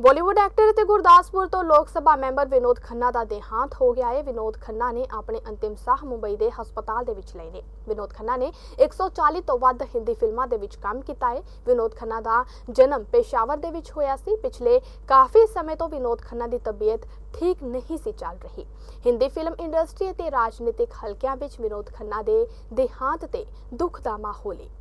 Bollywood actor ਅਤੇ ਗੁਰਦਾਸਪੁਰ ਤੋਂ Lok Sabha member Vinod Khanna ਦਾ ਦੇਹਾਂਤ ਹੋ ਗਿਆ ਹੈ ਵਿਨੋਦ ਖੰਨਾ ਨੇ ਆਪਣੇ ਅੰਤਿਮ ਸਾਹ ਮੁੰਬਈ ਦੇ ਹਸਪਤਾਲ ਦੇ ਵਿੱਚ ਲਏ ਨੇ ਵਿਨੋਦ ਖੰਨਾ ਨੇ 140 ਤੋਂ ਵੱਧ ਹਿੰਦੀ ਫਿਲਮਾਂ ਦੇ ਵਿੱਚ ਕੰਮ ਕੀਤਾ ਹੈ ਵਿਨੋਦ ਖੰਨਾ ਦਾ ਜਨਮ ਪੇਸ਼ਾਵਰ ਦੇ ਵਿੱਚ ਹੋਇਆ ਸੀ ਪਿਛਲੇ ਕਾਫੀ ਸਮੇਂ ਤੋਂ ਵਿਨੋਦ ਖੰਨਾ ਦੀ ਤਬੀਅਤ ਠੀਕ ਨਹੀਂ ਸੀ ਚੱਲ ਰਹੀ ਹਿੰਦੀ ਫਿਲਮ ਇੰਡਸਟਰੀ ਅਤੇ ਰਾਜਨੀਤਿਕ ਹਲਕਿਆਂ ਵਿੱਚ ਵਿਨੋਦ ਖੰਨਾ ਦੇ ਦੇਹਾਂਤ ਤੇ ਦੁੱਖ ਦਾ ਮਾਹੌਲ ਹੈ